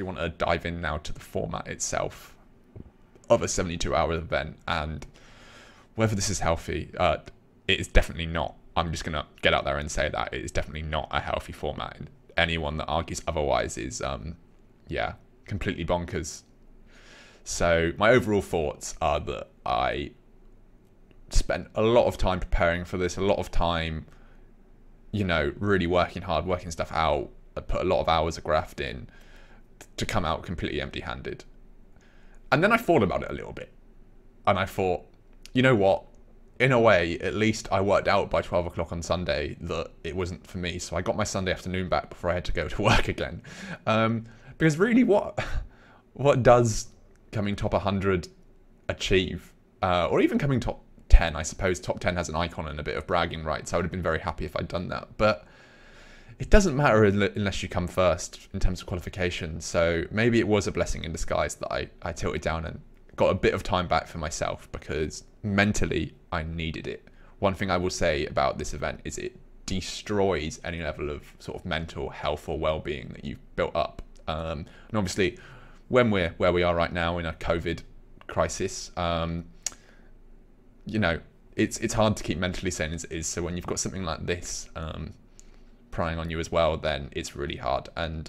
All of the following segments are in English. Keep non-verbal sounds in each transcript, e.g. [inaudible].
want to dive in now to the format itself of a 72 hour event and whether this is healthy. Uh, it is definitely not. I'm just going to get out there and say that it is definitely not a healthy format. And anyone that argues otherwise is, um, yeah, completely bonkers. So, my overall thoughts are that I spent a lot of time preparing for this, a lot of time, you know, really working hard, working stuff out. I put a lot of hours of graft in to come out completely empty handed. And then I thought about it a little bit. And I thought, you know what? In a way, at least I worked out by 12 o'clock on Sunday that it wasn't for me. So I got my Sunday afternoon back before I had to go to [laughs] work again. Um, because really, what [laughs] what does coming top 100 achieve? Uh, or even coming top 10, I suppose top 10 has an icon and a bit of bragging rights. I would have been very happy if I'd done that. But it doesn't matter unless you come first in terms of qualification. So maybe it was a blessing in disguise that I, I tilted down and got a bit of time back for myself because mentally I needed it. One thing I will say about this event is it destroys any level of sort of mental health or well-being that you've built up. Um, and obviously, when we're where we are right now in a COVID crisis, um, you know, it's it's hard to keep mentally sane as it is. So when you've got something like this um, prying on you as well, then it's really hard. And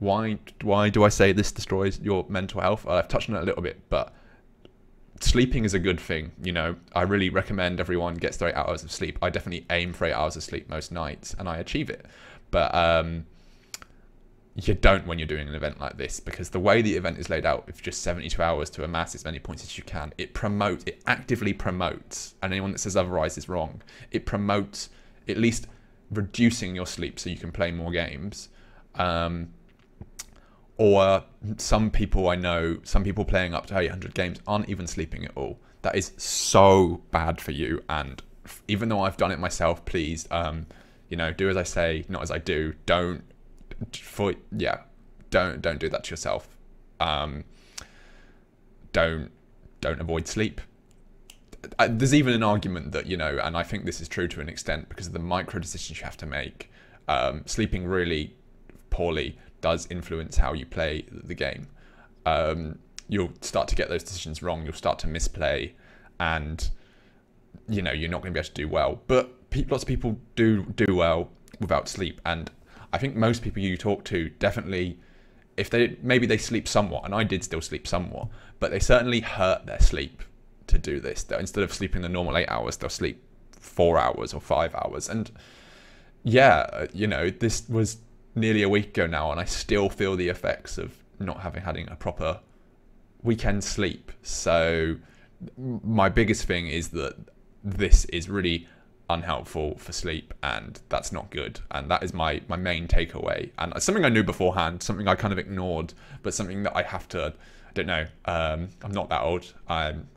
why why do I say this destroys your mental health? I've touched on it a little bit, but sleeping is a good thing. You know, I really recommend everyone gets eight hours of sleep. I definitely aim for eight hours of sleep most nights, and I achieve it. But um, you don't when you're doing an event like this because the way the event is laid out with just 72 hours to amass as many points as you can it promotes it actively promotes and anyone that says otherwise is wrong it promotes at least reducing your sleep so you can play more games um, or some people i know some people playing up to 800 games aren't even sleeping at all that is so bad for you and even though i've done it myself please um, you know do as i say not as i do don't for yeah, don't don't do that to yourself. Um, don't don't avoid sleep. There's even an argument that you know, and I think this is true to an extent because of the micro decisions you have to make. Um, sleeping really poorly does influence how you play the game. Um, you'll start to get those decisions wrong. You'll start to misplay, and you know you're not going to be able to do well. But lots of people do do well without sleep, and I think most people you talk to definitely, if they maybe they sleep somewhat, and I did still sleep somewhat, but they certainly hurt their sleep to do this. That instead of sleeping the normal eight hours, they'll sleep four hours or five hours. And yeah, uh, you know, this was nearly a week ago now, and I still feel the effects of not having having a proper weekend sleep. So my biggest thing is that this is really unhelpful for sleep and that's not good and that is my my main takeaway and something i knew beforehand something i kind of ignored but something that i have to i don't know um, i'm not that old i'm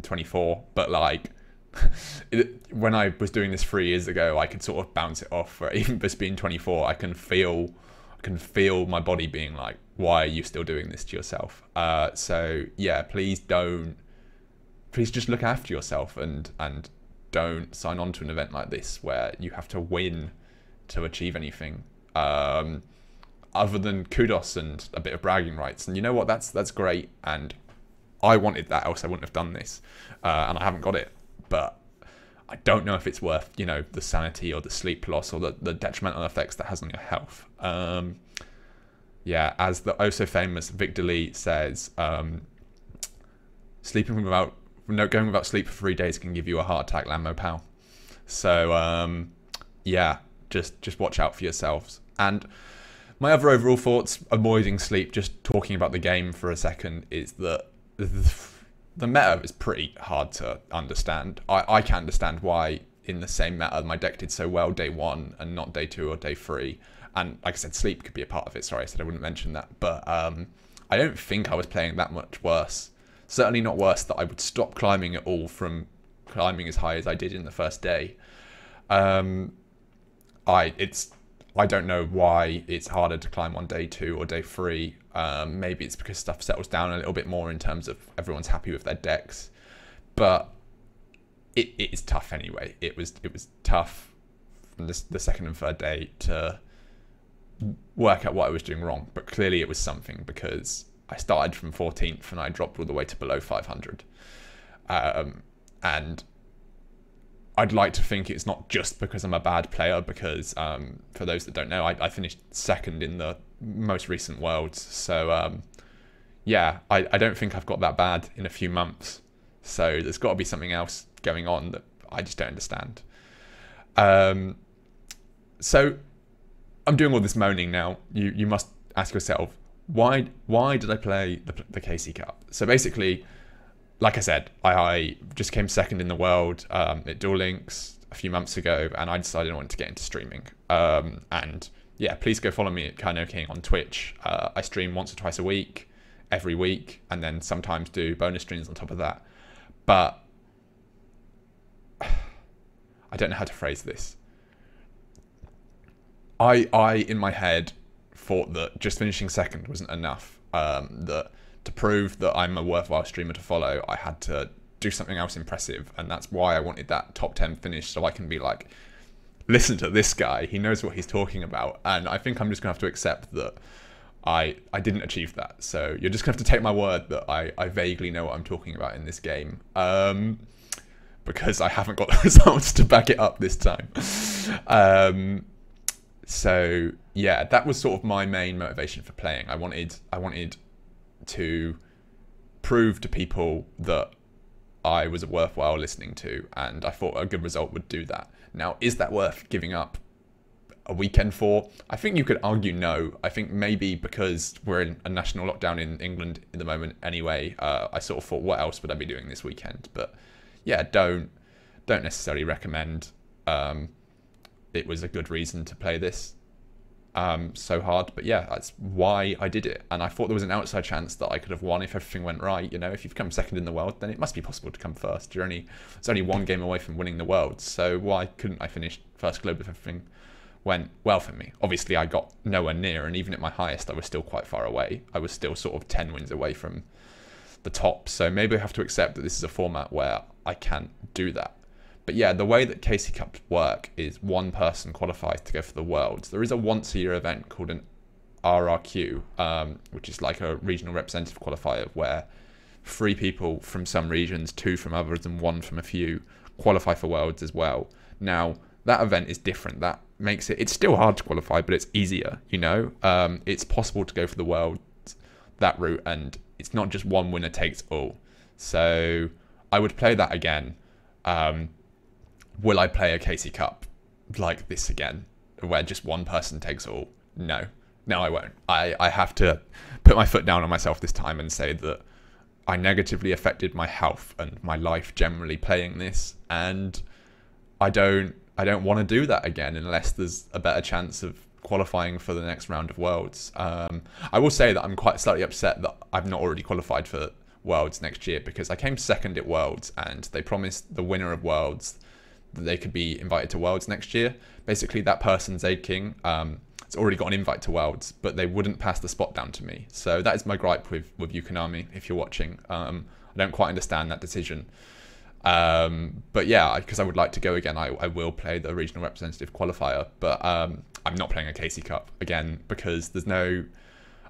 24 but like [laughs] it, when i was doing this three years ago i could sort of bounce it off or [laughs] even just being 24 i can feel i can feel my body being like why are you still doing this to yourself uh, so yeah please don't please just look after yourself and and don't sign on to an event like this where you have to win to achieve anything um, other than kudos and a bit of bragging rights. And you know what? That's that's great. And I wanted that, else I wouldn't have done this. Uh, and I haven't got it. But I don't know if it's worth you know the sanity or the sleep loss or the, the detrimental effects that has on your health. Um, yeah, as the oh so famous Victor Lee says, um, sleeping without no, going without sleep for three days can give you a heart attack, Lambo pal. So um, yeah, just just watch out for yourselves. And my other overall thoughts, avoiding sleep, just talking about the game for a second, is that the meta is pretty hard to understand. I, I can understand why in the same meta my deck did so well day one and not day two or day three. And like I said, sleep could be a part of it. Sorry, I said I wouldn't mention that. But um, I don't think I was playing that much worse certainly not worse that I would stop climbing at all from climbing as high as I did in the first day. Um, I it's I don't know why it's harder to climb on day two or day three. Um, maybe it's because stuff settles down a little bit more in terms of everyone's happy with their decks, but it, it is tough anyway. It was it was tough from this, the second and third day to work out what I was doing wrong, but clearly it was something because I started from 14th and I dropped all the way to below 500. Um, and I'd like to think it's not just because I'm a bad player, because um, for those that don't know, I, I, finished second in the most recent Worlds. So, um, yeah, I, I don't think I've got that bad in a few months. So there's got to be something else going on that I just don't understand. Um, so I'm doing all this moaning now. You you must ask yourself why why did I play the, the KC Cup? So basically, like I said, I, I just came second in the world um, at Duel Links a few months ago, and I decided I wanted to get into streaming. Um, and yeah, please go follow me at Kernow King on Twitch. Uh, I stream once or twice a week, every week, and then sometimes do bonus streams on top of that. But [sighs] I don't know how to phrase this. I I in my head thought that just finishing second wasn't enough. Um, that to prove that I'm a worthwhile streamer to follow, I had to do something else impressive, and that's why I wanted that top ten finish, so I can be like, listen to this guy, he knows what he's talking about, and I think I'm just gonna have to accept that. I, I didn't achieve that. So you're just going to have to take my word that I, I vaguely know what I'm talking about in this game. Um, because I haven't got [laughs] the results to back it up this time. Um, so yeah, that was sort of my main motivation for playing. I wanted I wanted to prove to people that I was a worthwhile listening to, and I thought a good result would do that. Now, is that worth giving up a weekend for? I think you could argue no. I think maybe because we're in a national lockdown in England at the moment anyway, uh, I sort of thought, what else would I be doing this weekend? But yeah, don't don't necessarily recommend. Um, it was a good reason to play this um, so hard. But yeah, that's why I did it. And I thought there was an outside chance that I could have won if everything went right. You know, if you've come second in the world, then it must be possible to come first. You're only it's only one game away from winning the world. So why couldn't I finish first globe if everything went well for me? Obviously, I got nowhere near, and even at my highest, I was still quite far away. I was still sort of ten wins away from the top. So maybe I have to accept that this is a format where I can't do that. But yeah, the way that KC Cups work is one person qualifies to go for the Worlds. There is a once a year event called an RRQ, um, which is like a regional representative qualifier where three people from some regions, two from others, and one from a few qualify for Worlds as well. Now, that event is different. That makes it, it's still hard to qualify, but it's easier, you know? Um, it's possible to go for the Worlds that route, and it's not just one winner takes all. So I would play that again. Um, will I play a KC Cup like this again, where just one person takes all? No, no, I won't. I, I have to put my foot down on myself this time and say that I negatively affected my health and my life generally playing this, and I don't I don't want to do that again unless there's a better chance of qualifying for the next round of Worlds. Um, I will say that I'm quite slightly upset that I've not already qualified for Worlds next year because I came second at Worlds and they promised the winner of Worlds they could be invited to Worlds next year. Basically, that person, Zaid King, um, has already got an invite to Worlds, but they wouldn't pass the spot down to me. So that is my gripe with with Yukonami. If you're watching, um, I don't quite understand that decision. Um, but yeah, because I would like to go again, I, I will play the regional representative qualifier, but um, I'm not playing a KC Cup again because there's no,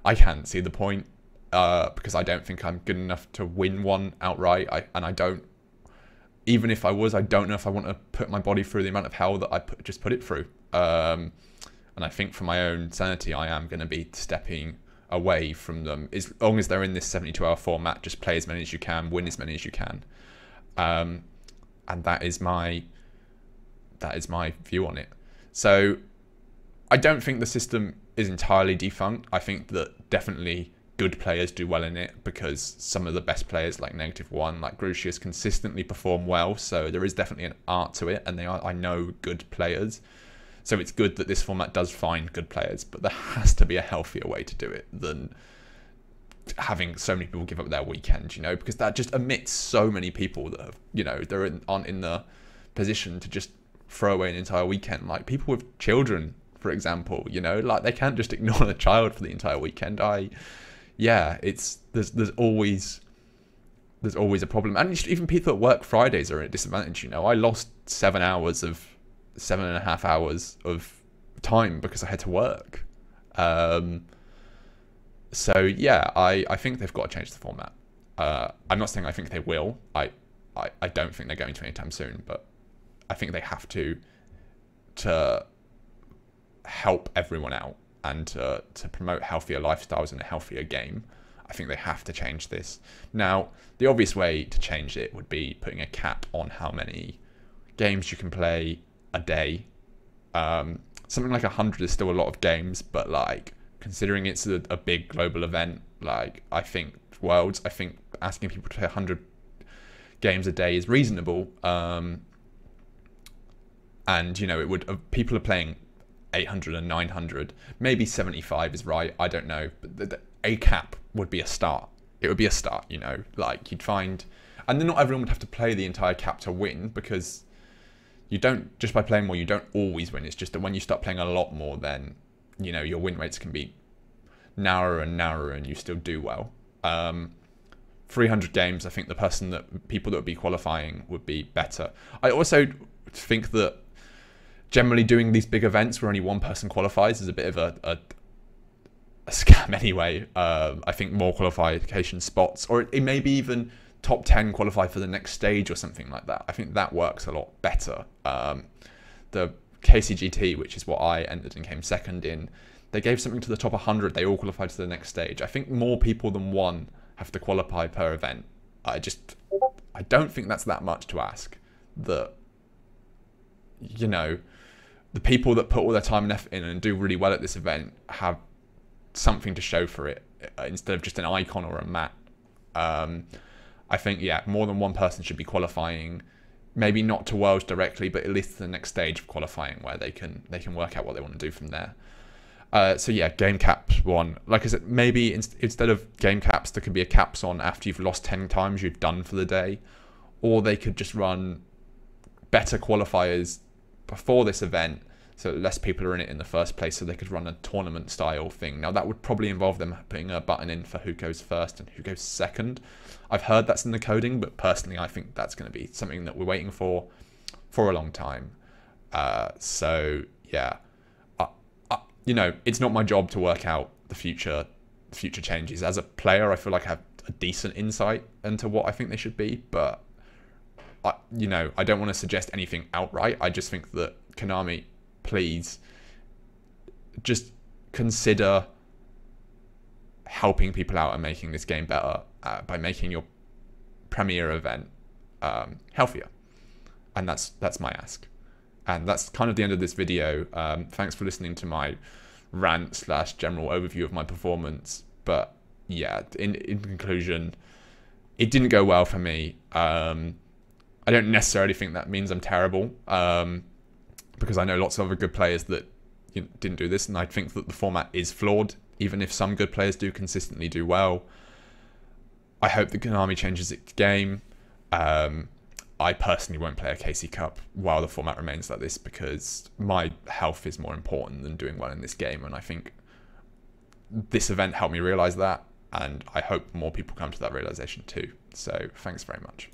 I can't see the point uh, because I don't think I'm good enough to win one outright, I, and I don't even if I was, I don't know if I want to put my body through the amount of hell that I put, just put it through. Um, and I think for my own sanity, I am going to be stepping away from them. As long as they're in this 72 hour format, just play as many as you can, win as many as you can. Um, and that is my that is my view on it. So I don't think the system is entirely defunct. I think that definitely good players do well in it because some of the best players like Negative One, like Grucius, consistently perform well. So there is definitely an art to it, and they are I know good players. So it's good that this format does find good players, but there has to be a healthier way to do it than having so many people give up their weekend, you know, because that just omits so many people that have, you know, they're in, aren't in the position to just throw away an entire weekend. Like people with children, for example, you know, like they can't just [laughs] ignore a child for the entire weekend. I yeah, it's there's there's always there's always a problem, and even people at work Fridays are at a disadvantage. You know, I lost seven hours of seven and a half hours of time because I had to work, Um, so yeah, I, I think they've got to change the format. Uh, I'm not saying I think they will. I, I, I don't think they're going to anytime soon, but I think they have to to help everyone out and to, promote healthier lifestyles and a healthier game. I think they have to change this. Now, the obvious way to change it would be putting a cap on how many games you can play a day. Um, something like 100 is still a lot of games, but like considering it's a, a big global event, like I think Worlds, I think asking people to play 100 games a day is reasonable. Um, and you know, it would uh, people are playing 800 and 900. Maybe 75 is right. I don't know, but the, the, a cap would be a start. It would be a start. You know, like you'd find, and then not everyone would have to play the entire cap to win because you don't just by playing more you don't always win it's just that when you start playing a lot more then you know your win rates can be narrower and narrower and you still do well um, 300 games i think the person that people that would be qualifying would be better i also think that generally doing these big events where only one person qualifies is a bit of a, a, a scam [laughs] anyway um, i think more qualification spots or it, it may be even top 10 qualify for the next stage or something like that. I think that works a lot better. Um, the KCGT, which is what I entered and came second in, they gave something to the top 100. They all qualified to the next stage. I think more people than one have to qualify per event. I just, I don't think that's that much to ask. That, you know, the people that put all their time and effort in and do really well at this event have something to show for it uh, instead of just an icon or a mat. Um, I think yeah, more than one person should be qualifying. Maybe not to worlds directly, but at least to the next stage of qualifying where they can they can work out what they want to do from there. Uh, so yeah, game caps one. Like I said, maybe in, instead of game caps, there could be a caps on after you've lost ten times, you've done for the day, or they could just run better qualifiers before this event so less people are in it in the first place so they could run a tournament style thing. Now that would probably involve them putting a button in for who goes first and who goes second. I've heard that's in the coding but personally i think that's going to be something that we're waiting for for a long time. Uh, so yeah. Uh, uh, you know it's not my job to work out the future future changes. As a player i feel like i have a decent insight into what i think they should be but You know i don't want to suggest anything outright i just think that konami please just consider helping people out and making this game better uh, by making your premiere event um, healthier. And that's that's my ask. And that's kind of the end of this video. Um, thanks for listening to my rant slash general overview of my performance. But yeah, in in conclusion, it didn't go well for me. Um, I don't necessarily think that means I'm terrible. Um, because I know lots of other good players that you know, didn't do this, and I think that the format is flawed. Even if some good players do consistently do well, I hope that Konami changes its game. Um, I personally won't play a KC Cup while the format remains like this because my health is more important than doing well in this game, and I think this event helped me realize that, and I hope more people come to that realization too. So thanks very much.